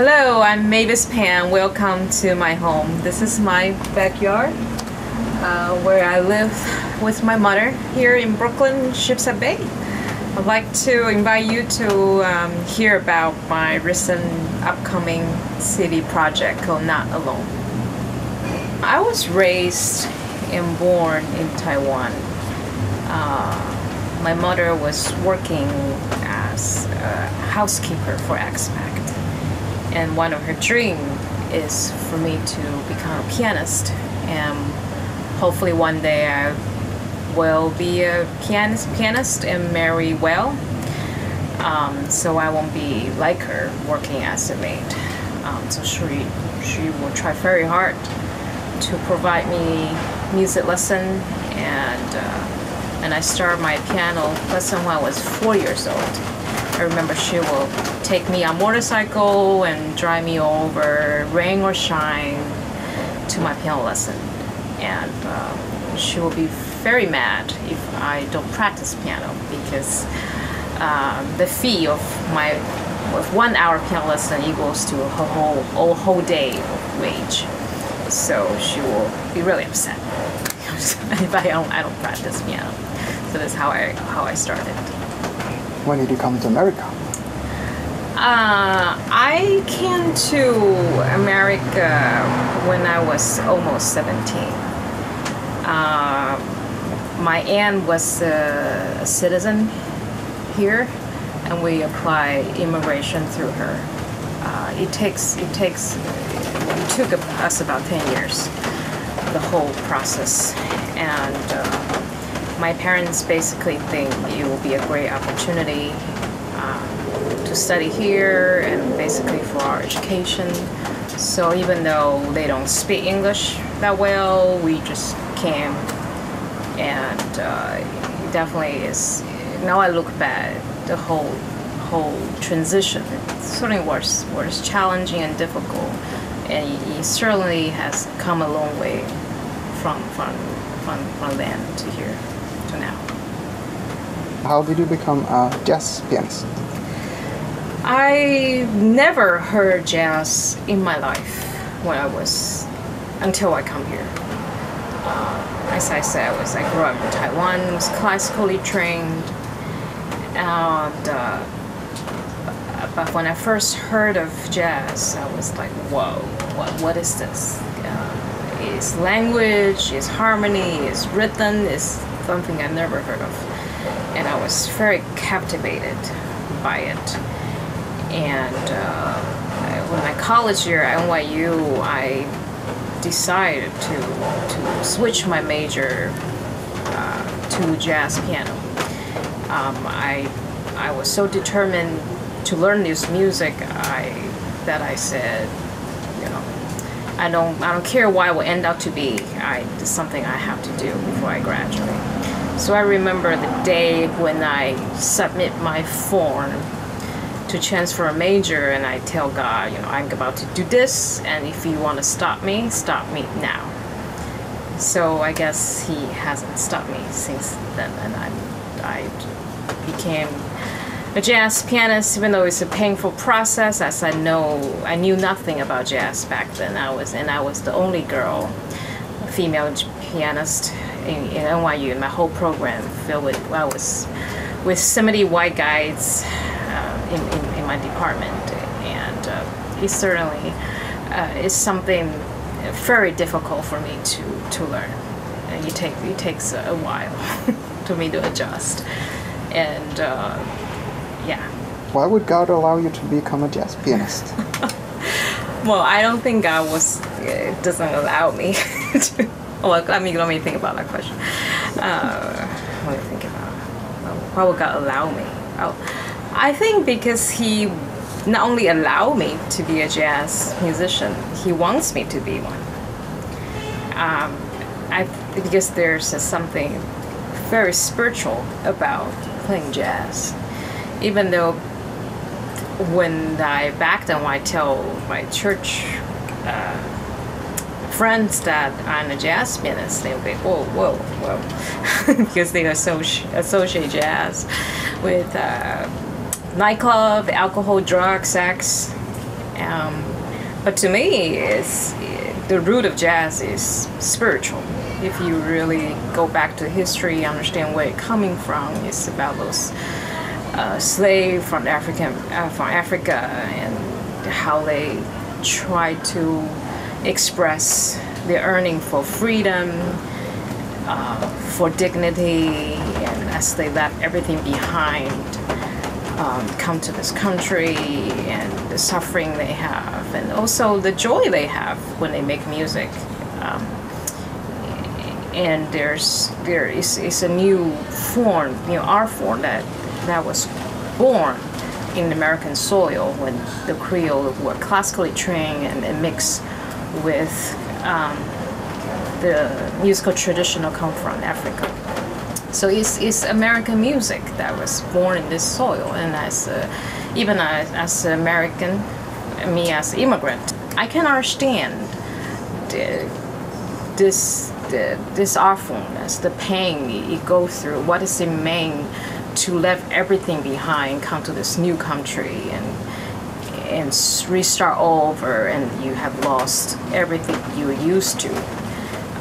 Hello, I'm Mavis Pan. Welcome to my home. This is my backyard uh, where I live with my mother here in Brooklyn, Sheepshead Bay. I'd like to invite you to um, hear about my recent upcoming city project called Not Alone. I was raised and born in Taiwan. Uh, my mother was working as a housekeeper for Expact and one of her dreams is for me to become a pianist. And hopefully one day I will be a pianist, pianist and marry well. Um, so I won't be like her working as a maid. Um, so she, she will try very hard to provide me music lesson. And uh, and I started my piano lesson when I was four years old I remember she will take me on motorcycle and drive me over, rain or shine, to my piano lesson. And uh, she will be very mad if I don't practice piano because uh, the fee of my with one hour piano lesson equals to a whole, whole, whole day of wage. So she will be really upset if I don't, I don't practice piano. So that's how I, how I started. When did you come to America? Uh, I came to America when I was almost 17. Uh, my aunt was a citizen here, and we applied immigration through her. Uh, it takes it takes it took us about 10 years, the whole process, and uh, my parents basically think it will be a great opportunity uh, to study here and basically for our education. So even though they don't speak English that well, we just came and uh, definitely is. Now I look back, the whole whole transition it certainly was was challenging and difficult, and it certainly has come a long way from from from, from then to here. How did you become a jazz pianist? I never heard jazz in my life when I was until I come here. Uh, as I said, I was I grew up in Taiwan, was classically trained, and uh, but when I first heard of jazz, I was like, whoa, what what is this? Uh, is language, is harmony, is rhythm, is something I never heard of. And I was very captivated by it. And uh, when my college year at NYU, I decided to, to switch my major uh, to jazz piano. Um, I, I was so determined to learn this music I, that I said, you know, I don't I don't care what it will end up to be. I it's something I have to do before I graduate. So I remember the day when I submit my form to transfer a major and I tell God, you know, I'm about to do this and if you want to stop me, stop me now. So I guess he hasn't stopped me since then and I, I became a jazz pianist even though it's a painful process as I know I knew nothing about jazz back then I was and I was the only girl a female pianist in, in NYU, and my whole program filled with, I was with 70 white guys uh, in, in, in, my department. And uh, it certainly uh, is something very difficult for me to, to learn. And it, take, it takes a while to me to adjust. And uh, yeah. Why would God allow you to become a jazz pianist? well, I don't think God was uh, doesn't allow me to well, let me let me think about that question. Uh, let me think about why would God allow me? Oh, I think because He not only allow me to be a jazz musician, He wants me to be one. Um, I because there's something very spiritual about playing jazz, even though when I back then I tell my church. Uh, friends that are a jazz pianist, they'll be, whoa, whoa, whoa, because they associate, associate jazz with uh, nightclub, alcohol, drugs, sex, Um, but to me, it's the root of jazz is spiritual. If you really go back to history, understand where it's coming from, it's about those uh, slaves from African uh, from Africa and how they tried to express their earning for freedom, uh, for dignity, and as they left everything behind, um, come to this country and the suffering they have, and also the joy they have when they make music. Um, and there's there is, a new form, you know, art form that that was born in American soil when the Creole were classically trained and, and mixed with um, the musical tradition come from Africa. So it's, it's American music that was born in this soil, and as a, even as, as an American, me as an immigrant, I can understand the, this the, this as the pain it goes through. What is it mean to leave everything behind, come to this new country, and and restart over, and you have lost everything you were used to,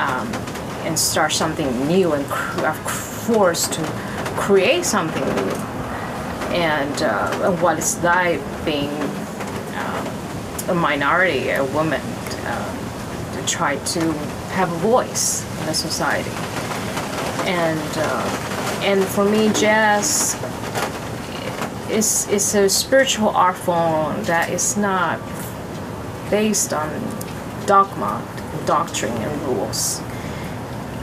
um, and start something new, and are forced to create something new, and uh, what it's like being uh, a minority, a woman, uh, to try to have a voice in the society, and uh, and for me, jazz is is a spiritual art form that is not based on dogma, doctrine, and rules.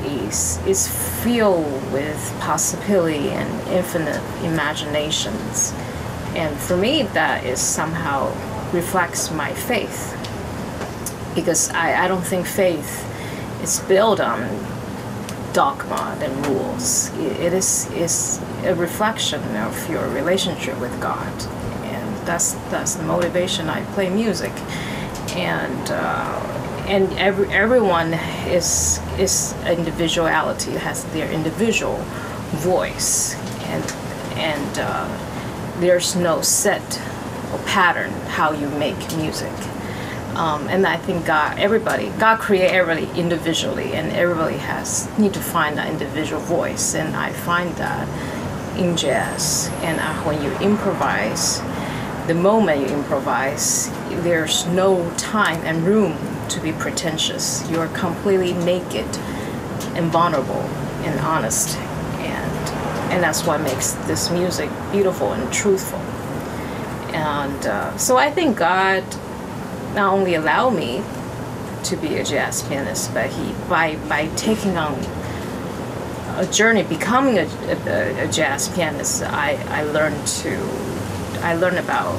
Is is filled with possibility and infinite imaginations, and for me, that is somehow reflects my faith. Because I, I don't think faith is built on dogma and rules. It is is a reflection of your relationship with God, and that's that's the motivation I play music, and uh, and every everyone is is individuality has their individual voice, and and uh, there's no set or pattern how you make music. Um, and I think God, everybody, God created everybody individually, and everybody has need to find that individual voice. And I find that in jazz, and uh, when you improvise, the moment you improvise, there's no time and room to be pretentious. You're completely naked and vulnerable and honest, and and that's what makes this music beautiful and truthful. And uh, so I think God not only allow me to be a jazz pianist, but he by by taking on a journey, becoming a, a, a jazz pianist, I, I learned to I learned about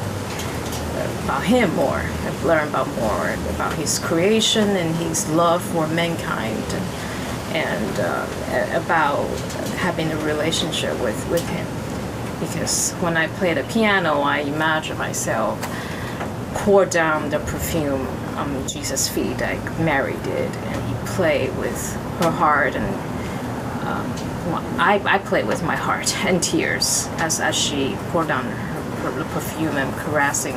about him more. I've learned about more about his creation and his love for mankind, and, and uh, about having a relationship with, with him. Because when I play the piano, I imagine myself pour down the perfume on Jesus' feet like Mary did, and he played with her heart, and um, well, I, I played with my heart and tears as, as she poured down her, her perfume and caressing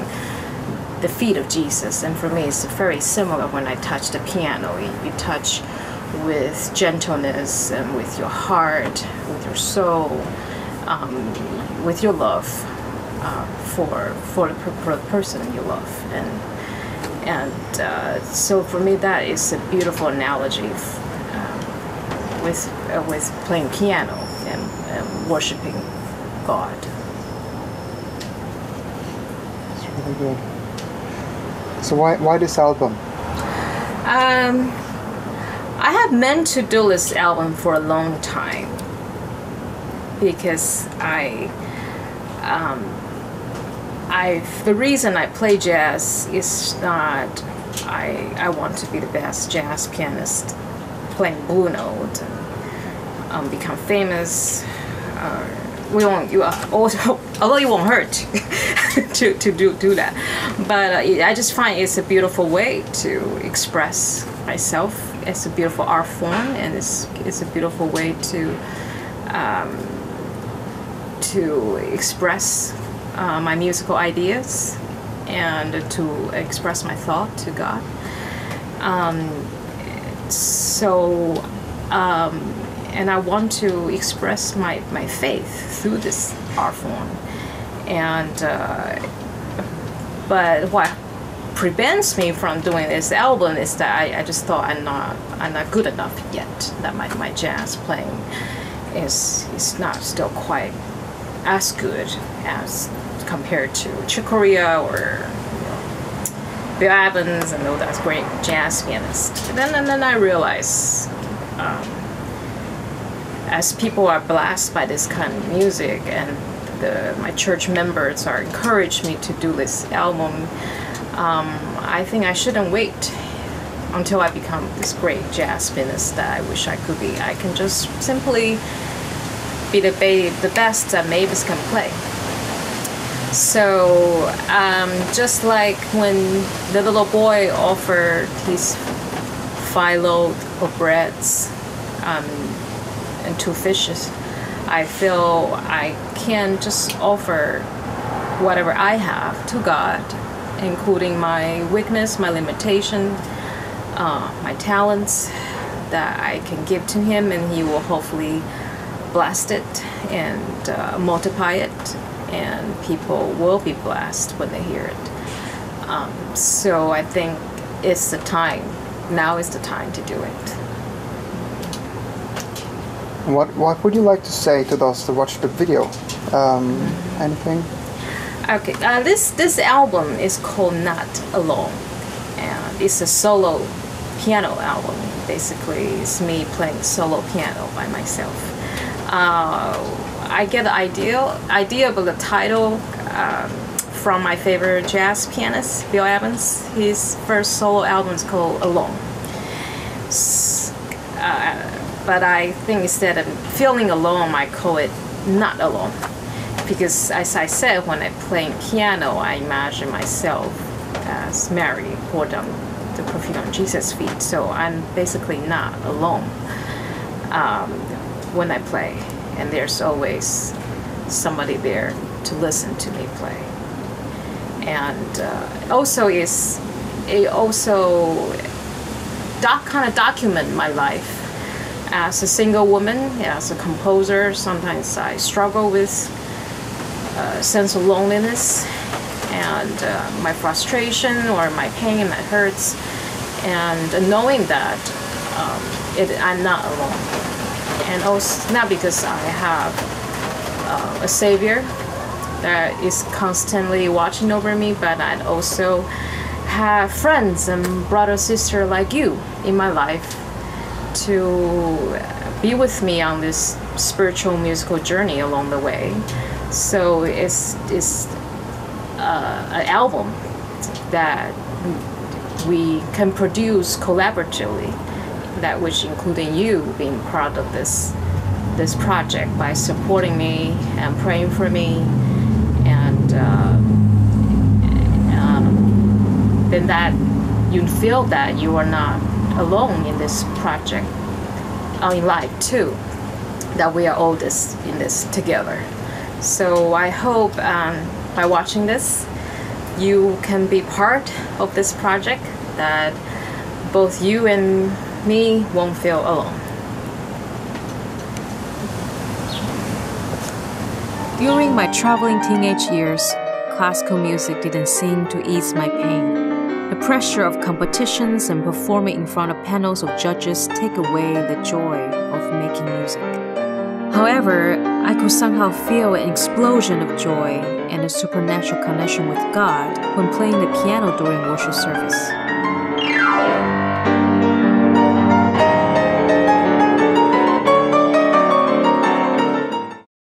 the feet of Jesus. And for me, it's very similar when I touch the piano. You, you touch with gentleness and with your heart, with your soul, um, with your love for for the, for the person you love, and and uh, so for me that is a beautiful analogy uh, with uh, with playing piano and, and worshiping God. It's really good. So why why this album? Um, I have meant to do this album for a long time because I um, I the reason I play jazz is not I I want to be the best jazz pianist playing blue note and um, become famous. Uh, we won't you uh, also although it won't hurt to, to do do that, but uh, I just find it's a beautiful way to express myself. It's a beautiful art form, and it's it's a beautiful way to. Um, to express uh, my musical ideas and to express my thought to God. Um, so, um, and I want to express my, my faith through this art form. And, uh, but what prevents me from doing this album is that I, I just thought I'm not, I'm not good enough yet, that my, my jazz playing is, is not still quite as good as compared to Chick Corea or Bill Evans and all those great jazz pianists. And then, and then I realized, um, as people are blessed by this kind of music and the, my church members are encouraged me to do this album, um, I think I shouldn't wait until I become this great jazz pianist that I wish I could be. I can just simply be the, the best that Mavis can play. So um, just like when the little boy offered his five loaves of breads um, and two fishes, I feel I can just offer whatever I have to God, including my weakness, my limitation, uh, my talents that I can give to Him, and He will hopefully bless it and uh, multiply it and people will be blessed when they hear it. Um, so I think it's the time. Now is the time to do it. What What would you like to say to those that watch the video? Um, anything? Okay, uh, this this album is called Not Alone, and it's a solo piano album. Basically, it's me playing solo piano by myself. Uh, I get the idea idea of the title um, from my favorite jazz pianist, Bill Evans. His first solo album is called Alone. Uh, but I think instead of feeling alone, I call it not alone. Because as I said, when I play piano, I imagine myself as Mary poured down the perfume on Jesus' feet. So I'm basically not alone um, when I play and there's always somebody there to listen to me play. And uh, also is it also doc, kind of document my life as a single woman, as a composer. Sometimes I struggle with a sense of loneliness and uh, my frustration or my pain and my hurts, and knowing that um, it, I'm not alone and also not because I have uh, a savior that is constantly watching over me, but I also have friends and brother sister like you in my life to be with me on this spiritual musical journey along the way. So it's it's uh, an album that we can produce collaboratively that which including you being part of this this project by supporting me and praying for me. And uh, um, then that you feel that you are not alone in this project uh, in life too that we are all this in this together. So i hope um, by watching this you can be part of this project that both you and me won't feel alone. During my traveling teenage years, classical music didn't seem to ease my pain. The pressure of competitions and performing in front of panels of judges take away the joy of making music. However, I could somehow feel an explosion of joy and a supernatural connection with God when playing the piano during worship service.